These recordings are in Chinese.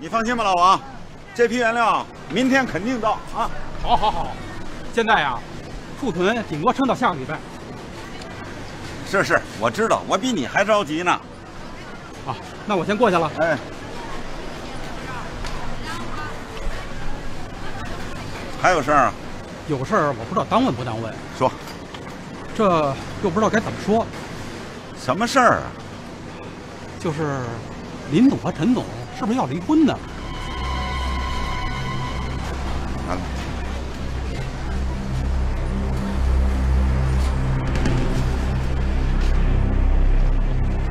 你放心吧，老王，这批原料明天肯定到啊！好，好，好，现在呀，库存顶多撑到下个礼拜。是是，我知道，我比你还着急呢。啊，那我先过去了。哎，还有事儿啊？有事儿，我不知道当问不当问。说，这又不知道该怎么说。什么事儿啊？就是林总和陈总是不是要离婚呢？啊，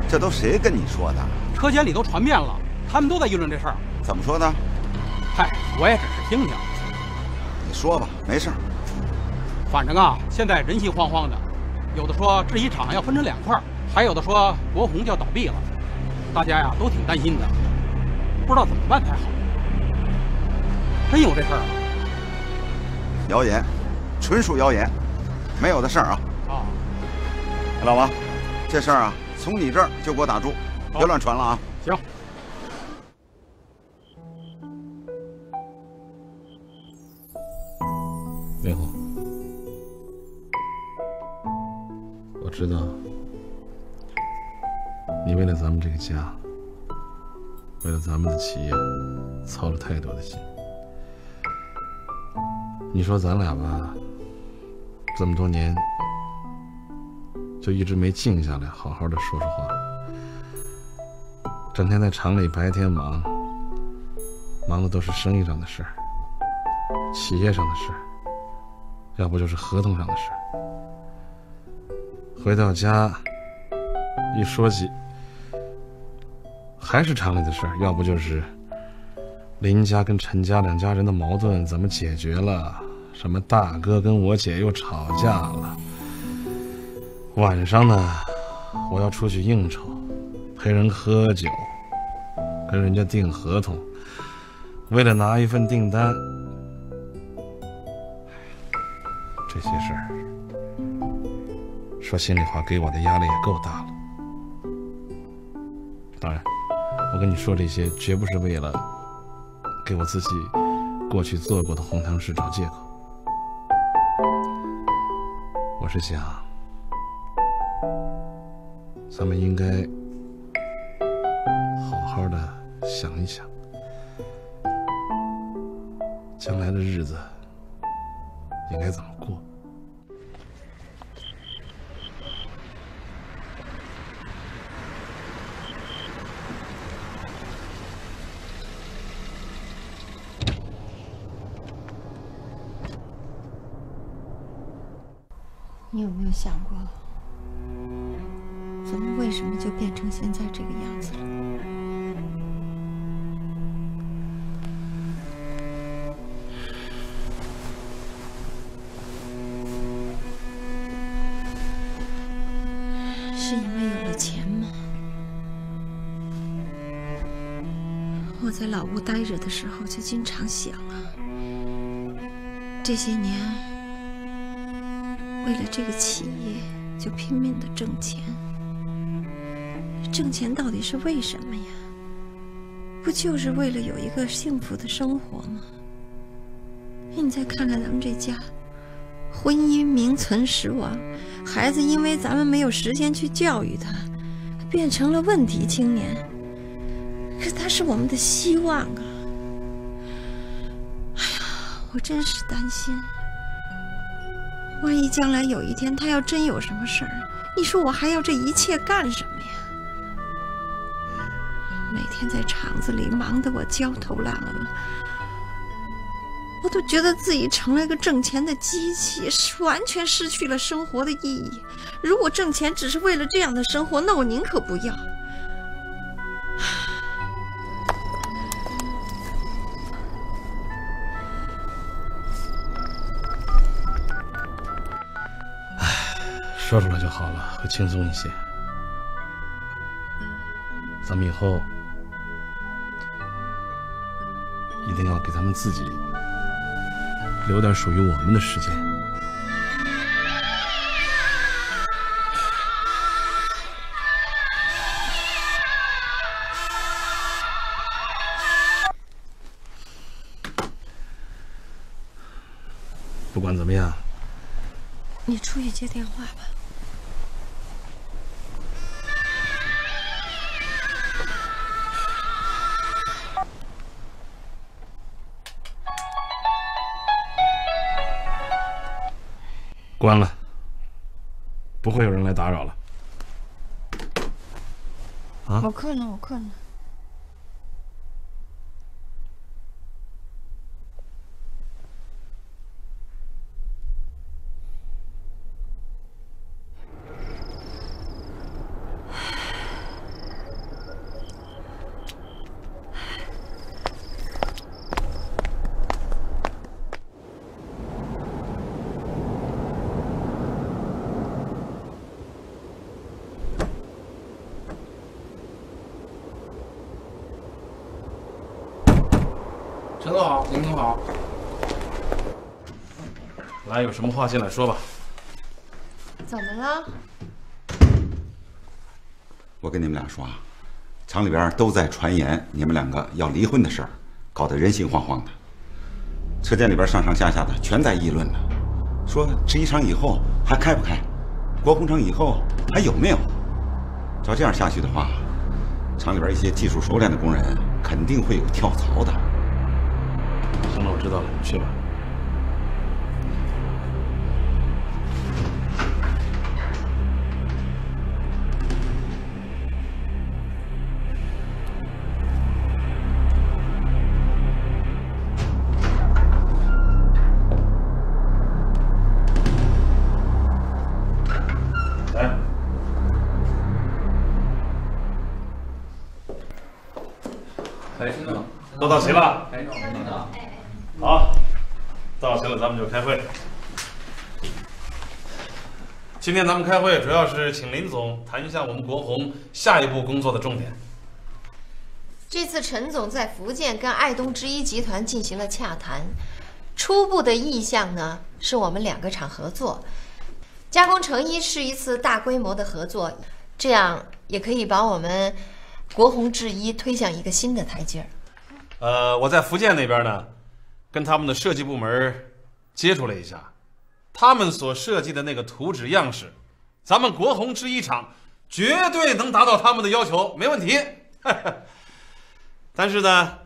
这都谁跟你说的？车间里都传遍了，他们都在议论这事儿。怎么说呢？嗨，我也只是听听。你说吧，没事儿。反正啊，现在人心惶惶的，有的说制衣厂要分成两块，还有的说国红就要倒闭了，大家呀都挺担心的，不知道怎么办才好。真有这事儿啊？谣言，纯属谣言，没有的事儿啊。啊，老王，这事儿啊，从你这儿就给我打住，别乱传了啊。行。林红，我知道你为了咱们这个家，为了咱们的企业，操了太多的心。你说咱俩吧，这么多年就一直没静下来，好好的说说话，整天在厂里白天忙，忙的都是生意上的事儿，企业上的事儿。要不就是合同上的事儿回到家，一说起，还是厂里的事儿要不就是林家跟陈家两家人的矛盾怎么解决了？什么大哥跟我姐又吵架了？晚上呢，我要出去应酬，陪人喝酒，跟人家订合同，为了拿一份订单。这些事儿，说心里话，给我的压力也够大了。我跟你说这些，绝不是为了给我自己过去做过的红糖事找借口。我是想，咱们应该好好的想一想，将来的日子应该怎么过。你我想过，咱们为什么就变成现在这个样子了？是因为有了钱吗？我在老屋待着的时候，就经常想啊，这些年。为了这个企业，就拼命的挣钱。挣钱到底是为什么呀？不就是为了有一个幸福的生活吗？你再看看咱们这家，婚姻名存实亡，孩子因为咱们没有时间去教育他，变成了问题青年。可他是我们的希望啊！哎呀，我真是担心。万一将来有一天他要真有什么事儿，你说我还要这一切干什么呀？每天在厂子里忙得我焦头烂额，我都觉得自己成了一个挣钱的机器，是完全失去了生活的意义。如果挣钱只是为了这样的生活，那我宁可不要。说出来就好了会轻松一些。咱们以后一定要给咱们自己留点属于我们的时间。不管怎么样你出去接电话吧。关了，不会有人来打扰了。啊我困了，我困了。陈总好，林总好。来，有什么话进来说吧。怎么了？我跟你们俩说啊，厂里边都在传言你们两个要离婚的事儿，搞得人心惶惶的。车间里边上上下下的全在议论呢，说制衣厂以后还开不开，国红厂以后还有没有？照这样下去的话，厂里边一些技术熟练的工人肯定会有跳槽的。行了，我知道了，你去吧。都到齐了。好，到齐了，咱们就开会。今天咱们开会主要是请林总谈一下我们国宏下一步工作的重点。这次陈总在福建跟爱东制衣集团进行了洽谈，初步的意向呢是我们两个厂合作，加工成衣是一次大规模的合作，这样也可以把我们国宏制衣推向一个新的台阶儿。呃，我在福建那边呢，跟他们的设计部门接触了一下，他们所设计的那个图纸样式，咱们国红制衣厂绝对能达到他们的要求，没问题。但是呢，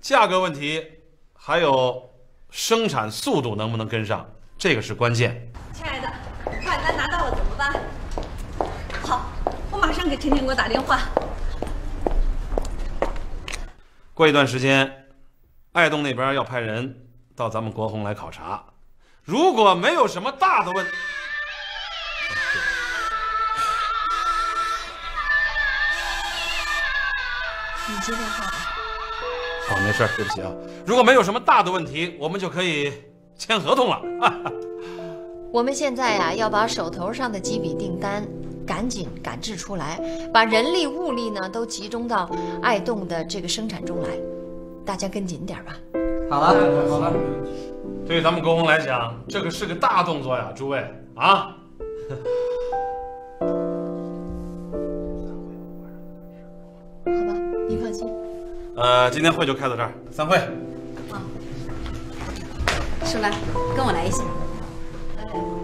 价格问题还有生产速度能不能跟上，这个是关键。亲爱的，快单拿到了怎么办？好，我马上给陈天国打电话。过一段时间，爱东那边要派人到咱们国红来考察，如果没有什么大的问，你接电话吧。好，没事儿，对不起啊。如果没有什么大的问题，我们就可以签合同了。我们现在呀、要把手头上的几笔订单赶紧赶制出来，把人力物力呢都集中到爱动的这个生产中来，大家跟紧点吧。好了，好了。对于咱们国红来讲，这可是个大动作呀，诸位啊。好吧，你放心。呃，今天会就开到这儿，散会。舒兰，跟我来一下。林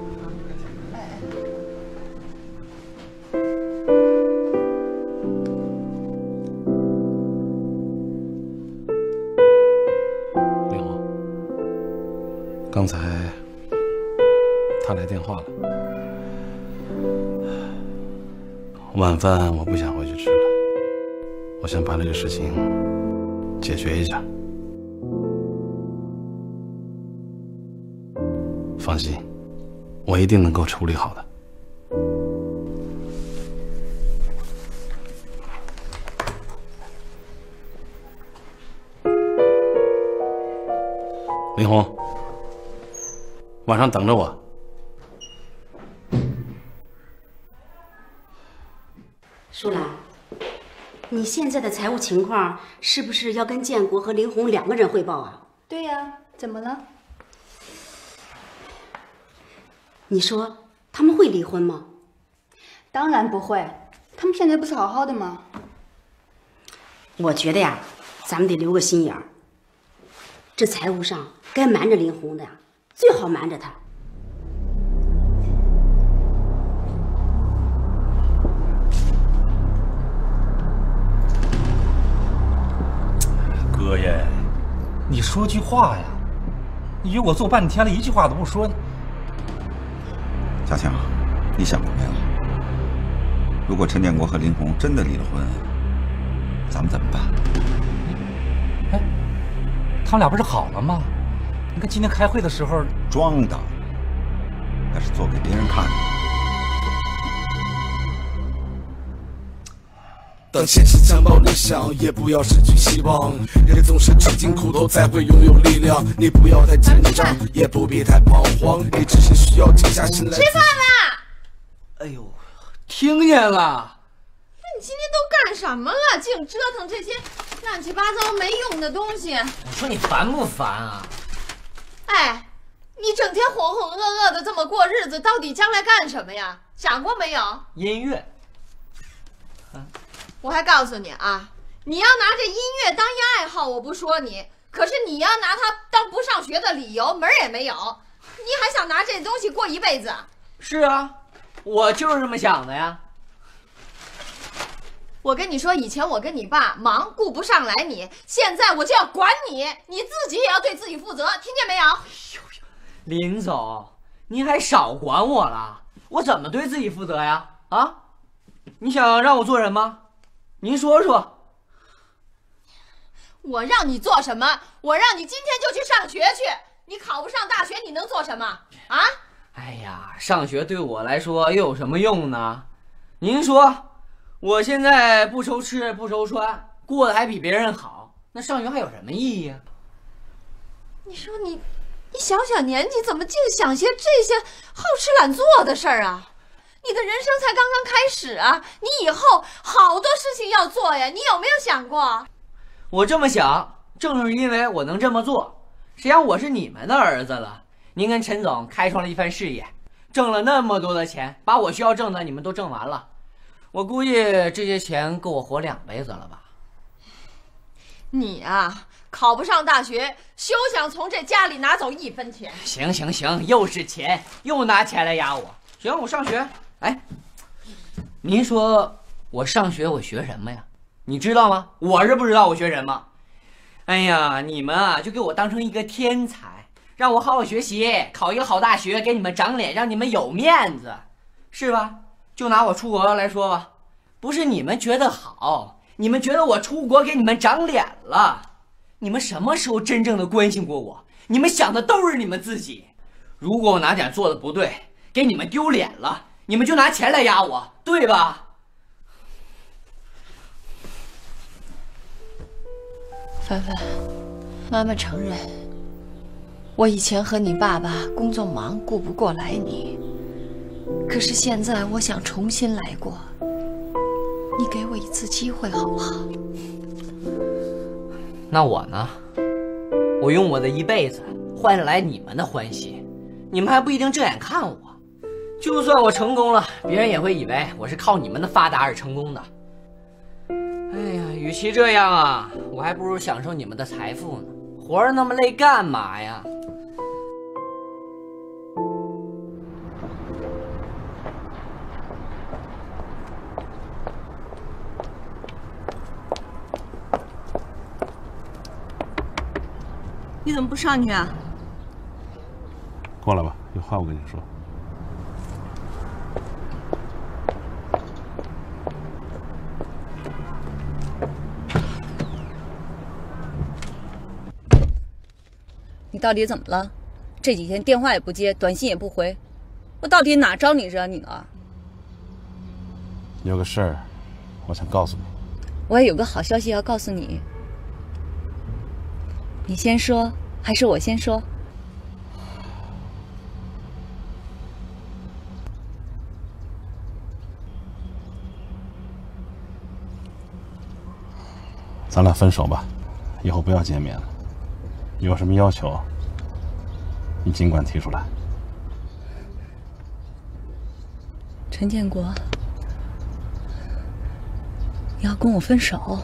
刚才他来电话了，晚饭我不想回去吃了，我想把这个事情解决一下。放心，我一定能够处理好的。林红，晚上等着我。舒兰，你现在的财务情况是不是要跟建国和林红两个人汇报啊？对呀、怎么了？你说他们会离婚吗？当然不会，他们现在不是好好的吗？我觉得呀，咱们得留个心眼儿。这财务上该瞒着林红的呀，最好瞒着他。哥耶，你说句话呀！你约我坐半天了，一句话都不说。小强，你想过没有？如果陈建国和林红真的离了婚，咱们怎么办？哎，他们俩不是好了吗？你看今天开会的时候，装的，那是做给别人看的。当现实强暴理想，也不要失去希望。人总是吃尽苦头才会拥有力量。你不要太紧张，也不必太彷徨。你只是需要静下心来。吃饭啦！哎呦，听见了。那你今天都干什么了？净折腾这些乱七八糟没用的东西。我说你烦不烦啊？哎，你整天浑浑噩噩的这么过日子，到底将来干什么呀？想过没有？音乐。我还告诉你啊，你要拿这音乐当一爱好，我不说你，可是你要拿它当不上学的理由，门儿也没有。你还想拿这东西过一辈子？是啊，我就是这么想的呀。我跟你说，以前我跟你爸忙顾不上来你，现在我就要管你，你自己也要对自己负责，听见没有？哎呦呦，林总，您还少管我了，我怎么对自己负责呀？啊，你想让我做人吗？您说说，我让你做什么？我让你今天就去上学去。你考不上大学，你能做什么啊？哎呀，上学对我来说又有什么用呢？您说，我现在不愁吃不愁穿，过得还比别人好，那上学还有什么意义啊？你说你，你小小年纪怎么净想些这些好吃懒做的事儿啊？你的人生才刚刚开始啊！你以后好多事情要做呀，你有没有想过？我这么想，正是因为我能这么做。谁让我是你们的儿子了？您跟陈总开创了一番事业，挣了那么多的钱，把我需要挣的你们都挣完了。我估计这些钱够我活两辈子了吧？你啊，考不上大学，休想从这家里拿走一分钱！行行行，又是钱，又拿钱来压我。行，我上学。哎，您说我上学我学什么呀？你知道吗？我是不知道我学什么。哎呀，你们啊就给我当成一个天才，让我好好学习，考一个好大学，给你们长脸，让你们有面子，是吧？就拿我出国来说吧，不是你们觉得好，你们觉得我出国给你们长脸了。你们什么时候真正的关心过我？你们想的都是你们自己。如果我哪点做的不对，给你们丢脸了。你们就拿钱来压我，对吧？凡凡，妈妈承认，我以前和你爸爸工作忙，顾不过来你。可是现在，我想重新来过，你给我一次机会，好不好？那我呢？我用我的一辈子换来你们的欢喜，你们还不一定正眼看我。就算我成功了，别人也会以为我是靠你们的发达而成功的。哎呀，与其这样啊，我还不如享受你们的财富呢。活着那么累干嘛呀？你怎么不上去啊？过来吧，有话我跟你说。你到底怎么了？这几天电话也不接，短信也不回，我到底哪招你惹你了？有个事儿，我想告诉你。我也有个好消息要告诉你。你先说，还是我先说？咱俩分手吧，以后不要见面了。有什么要求，你尽管提出来。陈建国，你要跟我分手？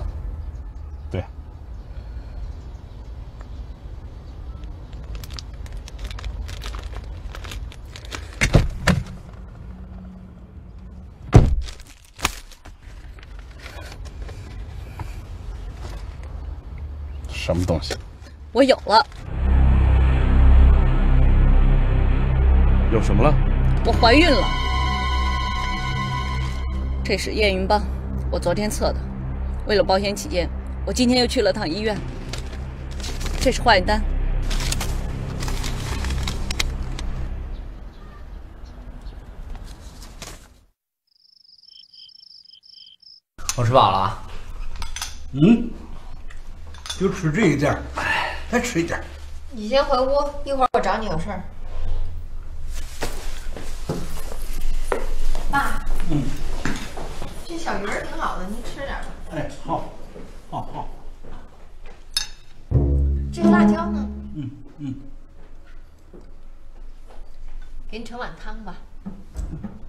么东西？我有了，有什么了？我怀孕了。这是验孕棒，我昨天测的。为了保险起见，我今天又去了趟医院。这是化验单。我吃饱了啊。嗯，就吃这一点儿，哎，再吃一点儿。你先回屋，一会儿我找你有事儿。爸，嗯，这小鱼儿挺好的，您吃点儿吧。哎，好，好好。这个辣椒呢？嗯嗯，给你盛碗汤吧。我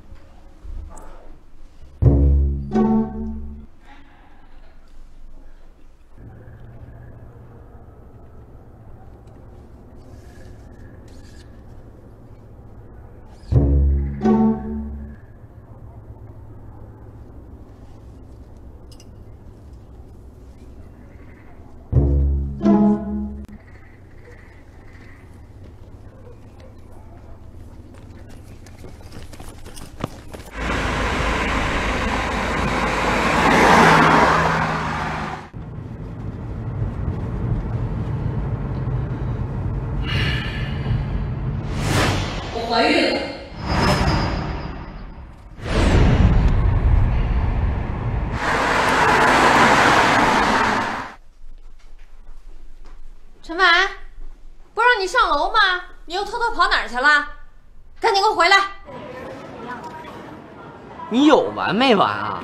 跑哪儿去了？赶紧给我回来！你有完没完啊？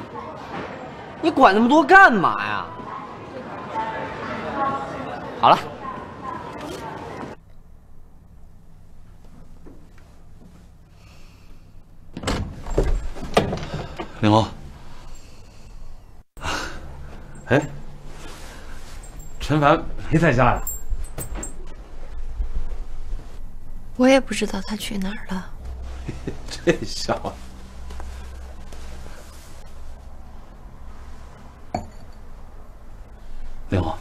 你管那么多干嘛呀？好了，林红，哎，陈凡没在家呀？我也不知道他去哪儿了。这小子，林红，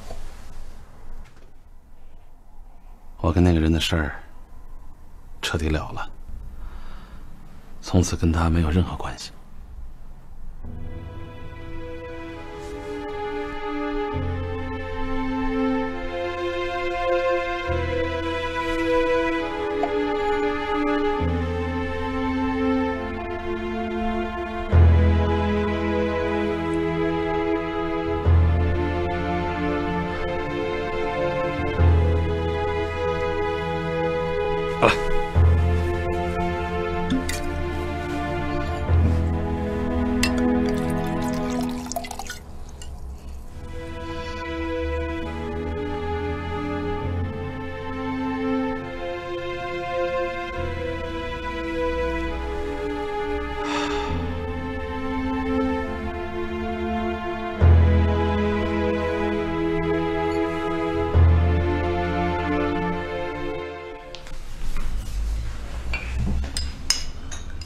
我跟那个人的事儿彻底了了，从此跟他没有任何关系。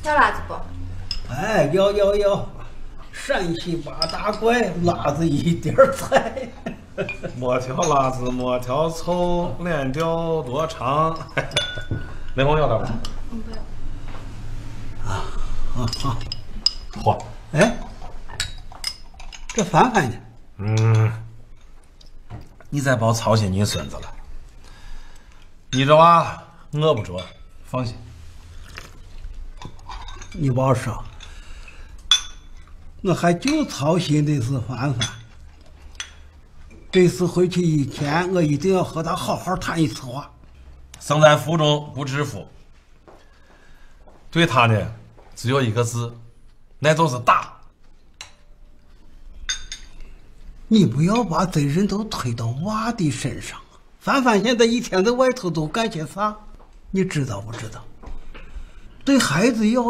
要辣子不？哎，要要要，陕西八大怪，辣子一点儿菜。莫挑辣子莫挑葱，链条多长。雷锋要点吧？啊啊啊！嚯！哎，这凡凡呢？嗯，你再别操心你孙子了。你这娃饿不着，放心。你别说，我还就操心的是凡凡。这次回去以前，我一定要和他好好谈一次话。生在福中不知福，对他呢，只有一个字，那就是打。你不要把责任都推到娃的身上。凡凡现在一天在外头都干些啥？你知道不知道？对孩子要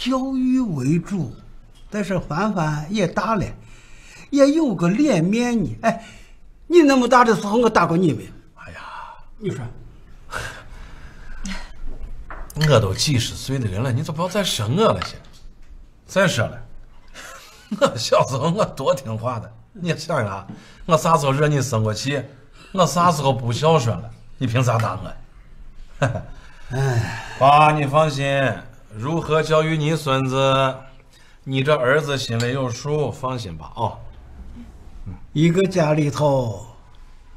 教育为主，但是凡凡也大了，也有个脸面呢。哎，你那么大的时候，我打过你没？哎呀，你说，我都几十岁的人了，你就不要再说我了，行？再说了，我小时候我多听话的，你想想，我啥时候惹你生过气？我啥时候不孝顺了？你凭啥打我？哎，爸，你放心，如何教育你孙子，你这儿子心里有数，放心吧。哦，一个家里头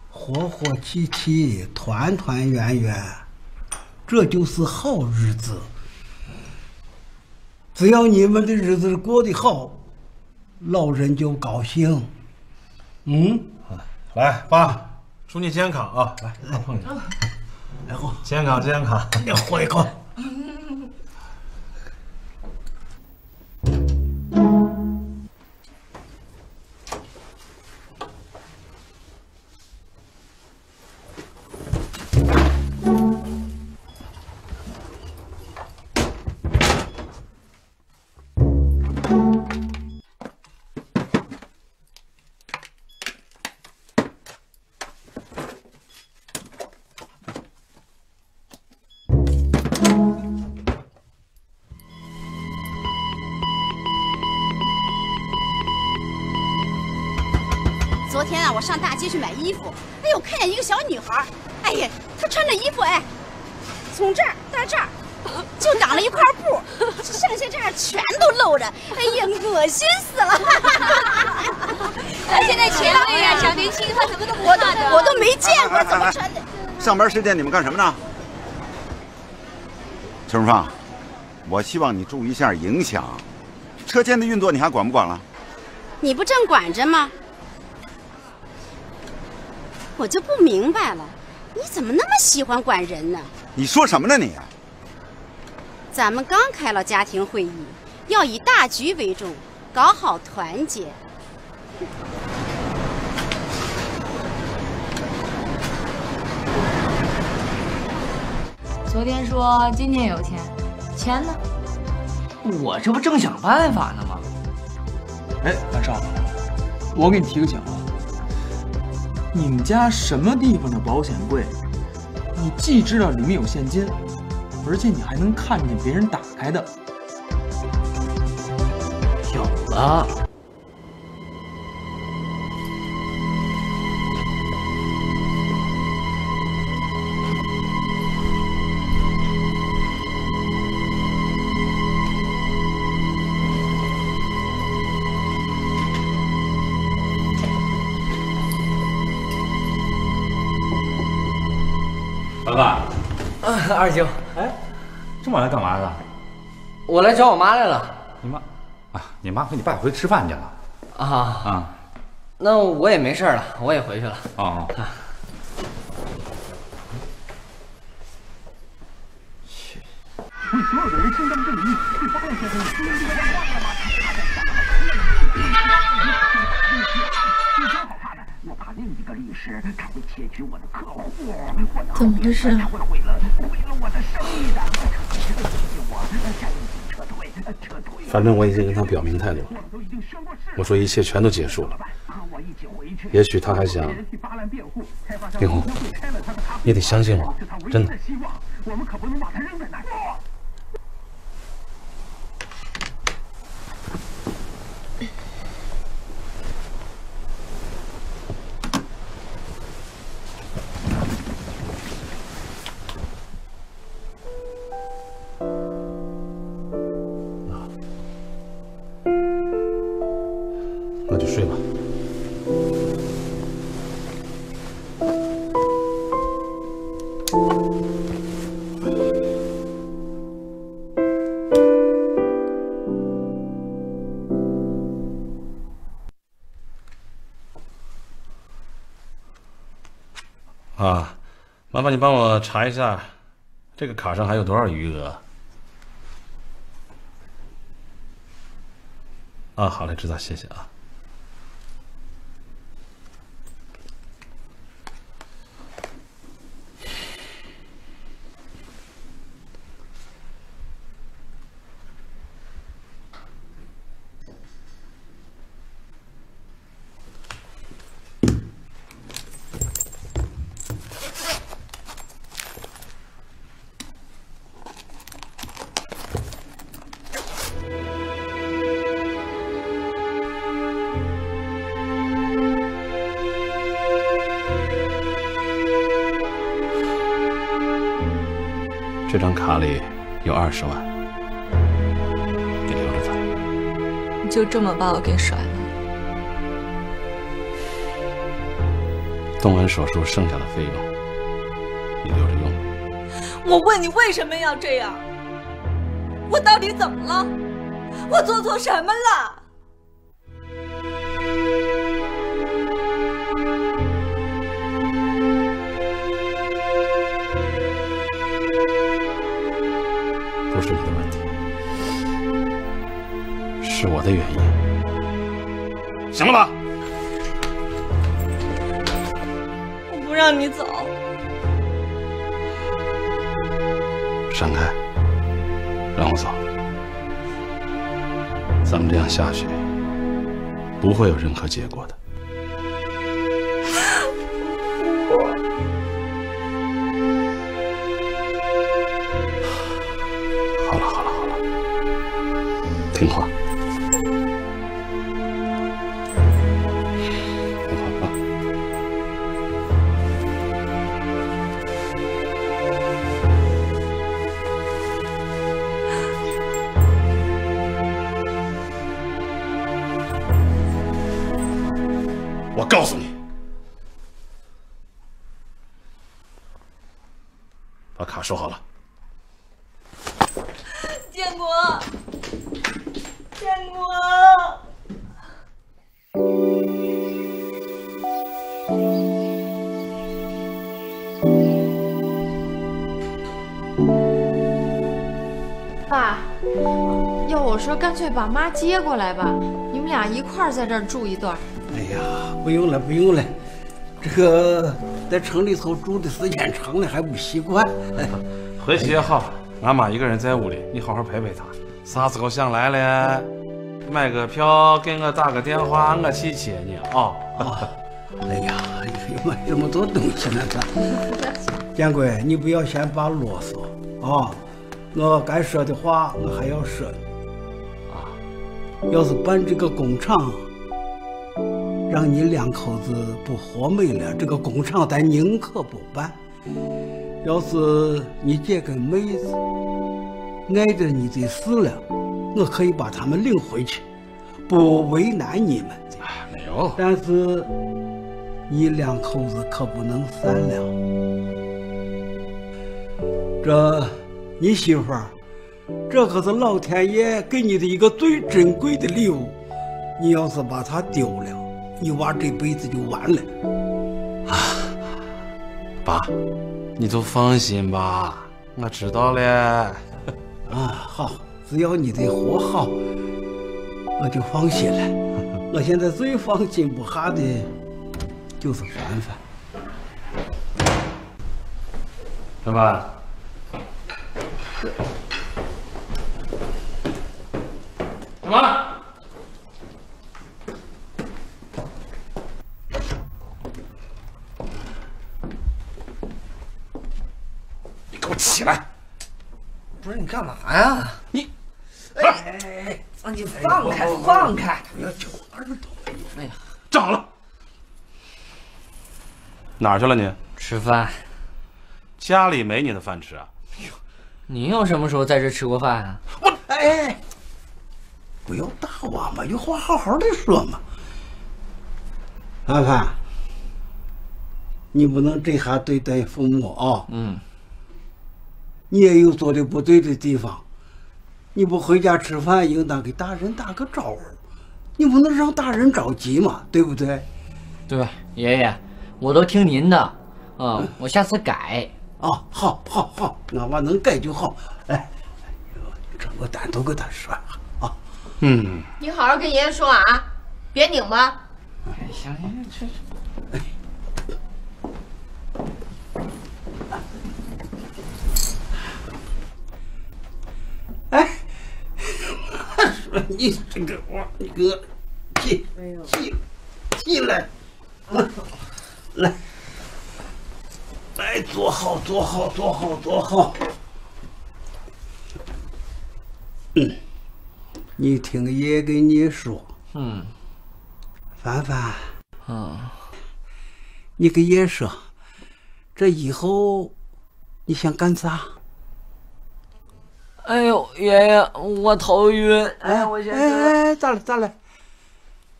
和和气气、团团圆圆，这就是好日子。只要你们的日子过得好，老人就高兴。嗯，来，爸，祝你健康啊！来，来碰你。来喝，健康健康，你喝一口。去买衣服，哎呦，看见一个小女孩，哎呀，她穿的衣服哎，从这儿到这儿就挡了一块布，剩下这儿全都露着，哎呀，恶心死了！他现在前卫呀，小年轻，他怎么都不我怕的。都我都没见过怎么穿的。上班时间你们干什么呢？陈荣芳，我希望你注意一下影响。车间的运作你还管不管了？你不正管着吗？我就不明白了，你怎么那么喜欢管人呢？你说什么呢你？咱们刚开了家庭会议，要以大局为重，搞好团结。昨天说今天有钱，钱呢？我这不正想办法呢吗？哎，樊少，我给你提个醒啊，你们家什么地方的保险柜？你既知道里面有现金，而且你还能看见别人打开的。有了。二舅，哎，这么晚来干嘛的？我来找我妈来了。你妈啊，你妈和你爸回去吃饭去了。啊啊，那我也没事了，我也回去了。哦，为所有的人对发现先生私人电话挂了吗？个律师他会窃取我的客户，我要怎么回事他会毁了毁了我的生意的。这个信我，战役撤退，撤退。反正我已经跟他表明态度了，我说一切全都结束了。也许他还想，林红，你得相信我，真的。我们可不能把他扔在那儿。那就睡吧。啊，麻烦你帮我查一下，这个卡上还有多少余额？啊，好嘞，知道，谢谢啊。这么把我给甩了？动完手术剩下的费用，你留着用。我问你为什么要这样？我到底怎么了？我做错什么了？的原因。行了吧？我不让你走。闪开，让我走。咱们这样下去，不会有任何结果的。建国。爸，要我说，干脆把妈接过来吧，你们俩一块儿在这儿住一段。哎呀，不用了，不用了，这个在城里头住的时间长了还不习惯。回去也好，俺妈一个人在屋里，你好好陪陪她。啥时候想来了，买个票给我打个电话，我去接你啊。哎呀，你买这么多东西呢？建 贵，你不要嫌爸啰嗦啊！我该说的话我还要说呢。啊，要是办这个工厂，让你两口子不活没了，这个工厂咱宁可不办。要是你姐跟妹子碍着你的事了，我可以把他们领回去，不为难你们。没有，但是你两口子可不能散了。这，你媳妇儿，这可是老天爷给你的一个最珍贵的礼物。你要是把它丢了，你娃这辈子就完了。啊爸，你就放心吧，我知道了。啊，好，只要你的活好，我就放心了。我现在最放心不下的就是凡凡。凡凡，凡凡，你给我起来！不是你干嘛呀？你，哎哎哎，让你放开放开！站好了！哪儿去了你？吃饭。家里没你的饭吃啊？你有什么时候在这吃过饭啊？我哎哎，不要打我嘛，有话好好的说嘛。凡凡，你不能这样对待父母啊！嗯，你也有做的不对的地方，你不回家吃饭，应当给大人打个招呼，你不能让大人着急嘛，对不对？对，爷爷，我都听您的，嗯，我下次改。啊，好，好，好，那娃能改就好。哎，这我单独跟他说啊。嗯，你好好跟爷爷说啊，别拧巴。哎，行行，这你这个娃，你给我起起起来，来。来，坐好，坐好，坐好，坐好。嗯，你听爷给你说。嗯。凡凡。嗯。你跟爷说，这以后你想干啥？哎呦，爷爷，我头晕。哎，我先哎哎，咋了咋了？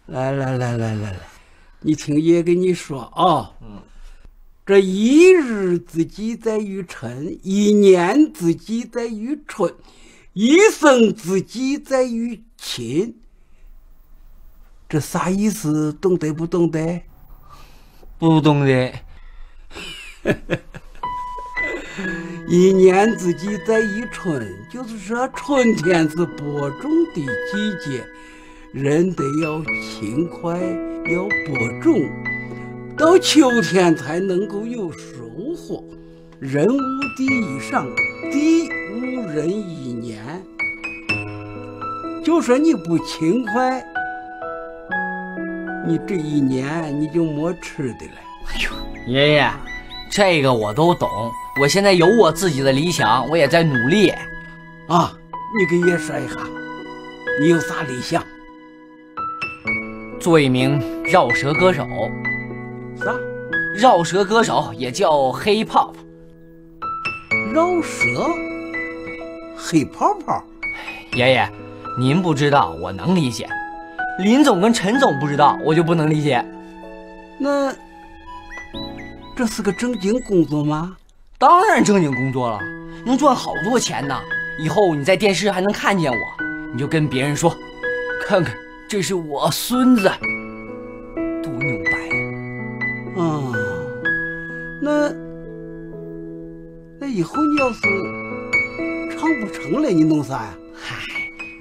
来来来来来来，你听爷跟你说啊，嗯，这一日之计在于晨，一年之计在于春，一生之计在于勤。这啥意思？懂得不懂得？不懂得。一年之计在于春，就是说春天是播种的季节，人得要勤快，要播种，到秋天才能够有收获。人无地以上，地无人以年。就说你不勤快，你这一年你就没吃的了。哎呦，爷爷，这个我都懂。我现在有我自己的理想，我也在努力。啊，你给爷说一下，你有啥理想？做一名绕舌歌手。啥？绕舌歌手也叫 hip hop。饶舌？黑泡泡？爷爷，您不知道，我能理解。林总跟陈总不知道，我就不能理解。那这是个正经工作吗？当然正经工作了，能赚好多钱呢。以后你在电视还能看见我，你就跟别人说，看看这是我孙子，多牛掰啊！啊，那那以后你要是唱不成了，你弄啥呀？嗨，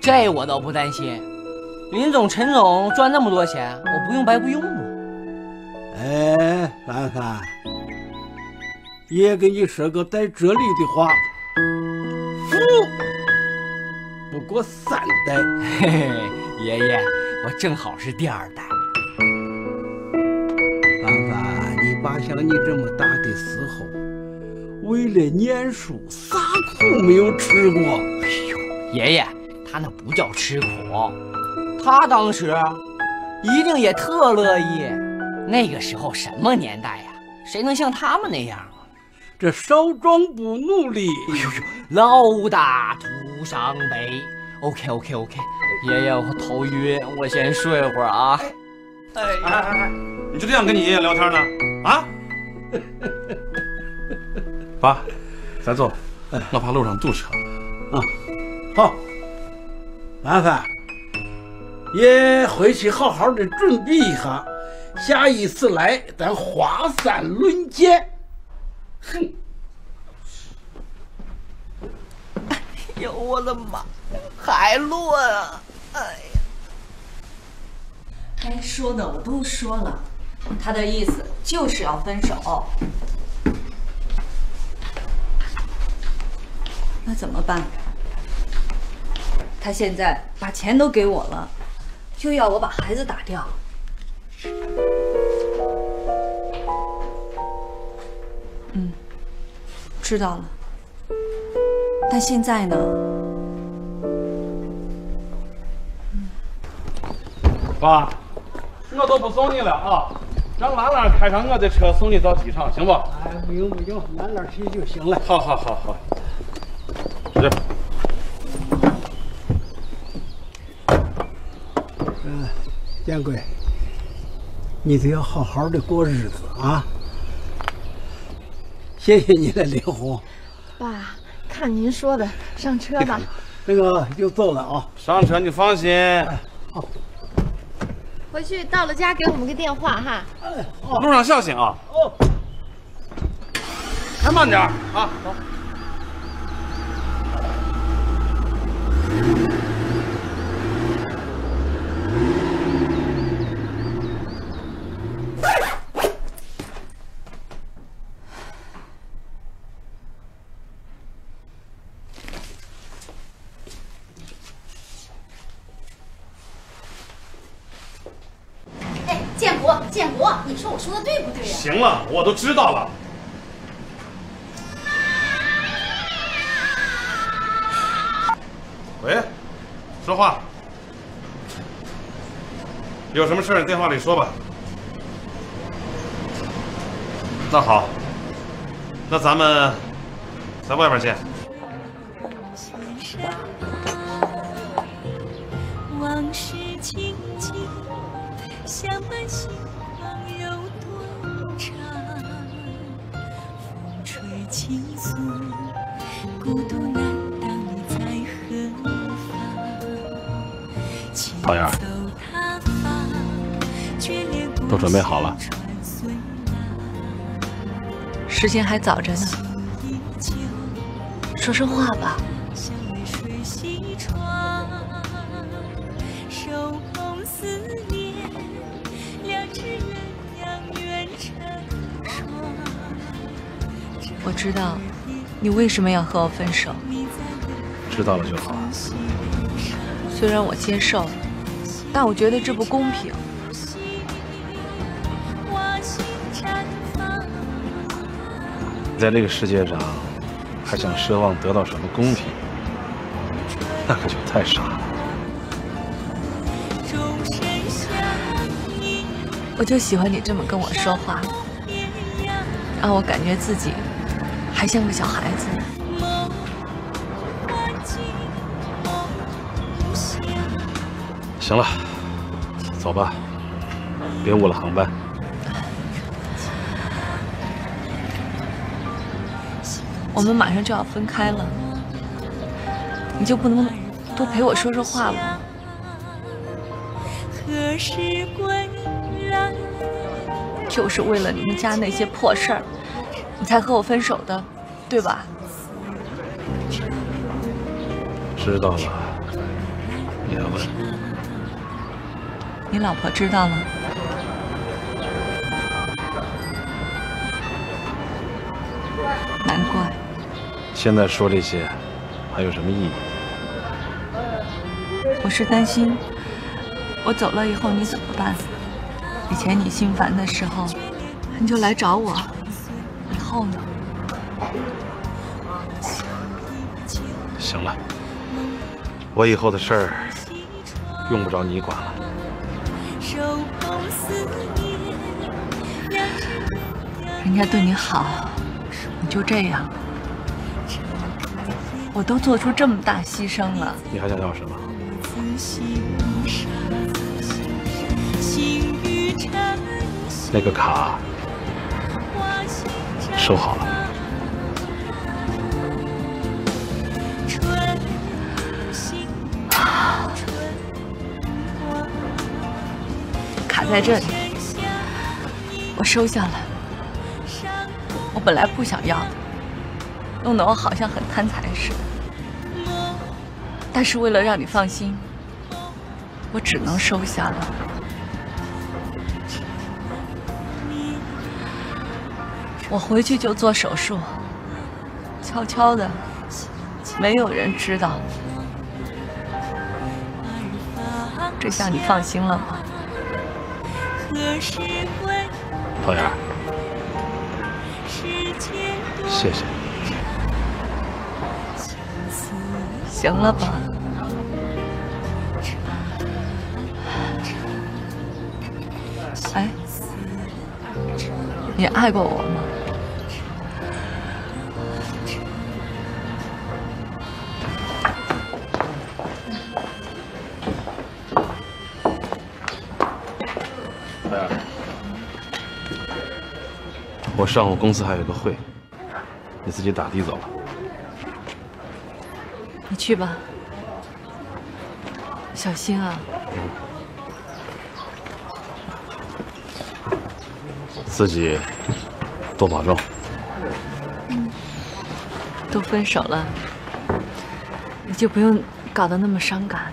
这我倒不担心。林总、陈总赚那么多钱，我不用白不用啊。哎，凡凡。爷给你说个带哲理的话，富不过三代。嘿嘿，爷爷，我正好是第二代。凡凡，你爸像你这么大的时候，为了念书，啥苦没有吃过？哎呦，爷爷，他那不叫吃苦，他当时一定也特乐意。那个时候什么年代呀？谁能像他们那样啊？这少壮不努力，哎呦呦，老大徒伤悲。OK OK OK，爷爷，我头晕，我先睡会儿啊。哎哎哎哎，你就这样跟你爷爷聊天呢？啊？爸，咱走，我怕路上堵车。啊，好，麻烦，爷回去好好的准备一下，下一次来咱华山论剑。哼！哎呦，我的妈，还乱啊！哎呀，该说的我都说了，他的意思就是要分手。那怎么办？他现在把钱都给我了，就要我把孩子打掉。知道了。但现在呢？爸，我都不送你了啊，让兰兰开上我的车送你到机场，行不？哎，不用不用，兰兰去就行了。好好好好。这。嗯，建贵，你得要好好的过日子啊。谢谢你了，李红。爸，看您说的，上车吧。那个就走了啊。上车，你放心。好。回去到了家给我们个电话哈。哎，路上小心啊。哦。开慢点啊。走。建建国，你说我说的对不对呀？行了，我都知道了。喂，说话。有什么事电话里说吧。那好，那咱们在外边见。准备好了。时间还早着呢，说说话吧。我知道你为什么要和我分手，知道了就好。虽然我接受，但我觉得这不公平。在这个世界上，还想奢望得到什么公平？那可就太傻了。我就喜欢你这么跟我说话，让我感觉自己还像个小孩子。行了，走吧，别误了航班。我们马上就要分开了，你就不能多陪我说说话吗？就是为了你们家那些破事儿，你才和我分手的，对吧？知道了，叶问。你老婆知道了？现在说这些还有什么意义？我是担心，我走了以后你怎么办？以前你心烦的时候，你就来找我。以后呢？行了，我以后的事儿用不着你管了。人家对你好，你就这样？我都做出这么大牺牲了，你还想要什么？那个卡收好了。卡在这里，我收下了。我本来不想要的，弄得我好像很贪财似的。但是为了让你放心，我只能收下了。我回去就做手术，悄悄的，没有人知道。这下你放心了吗？桃园，谢谢。行了吧？哎，你爱过我吗？我上午公司还有个会，你自己打的走了。你去吧，小心啊！自己多保重。都分手了，你就不用搞得那么伤感。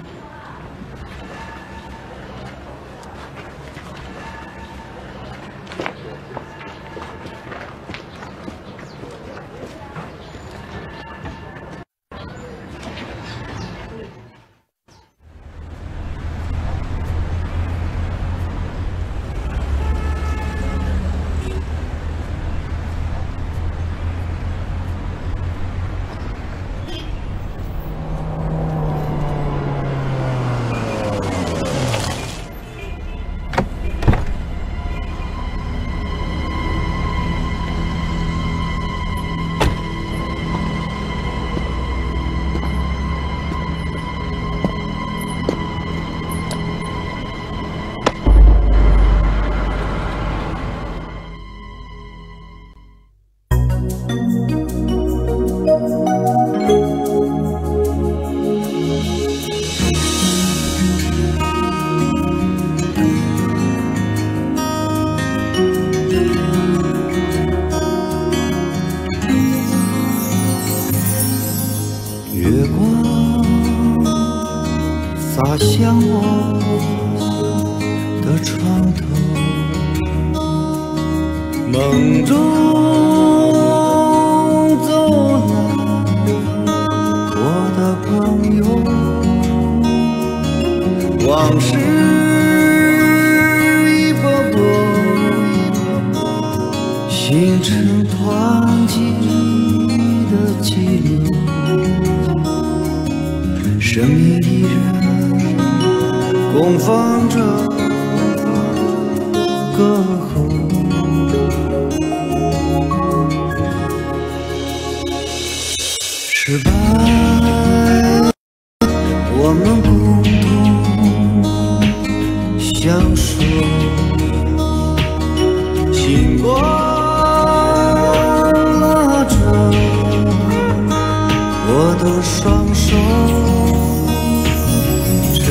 双手，星光拉长，我的双手，天，